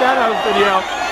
that out video.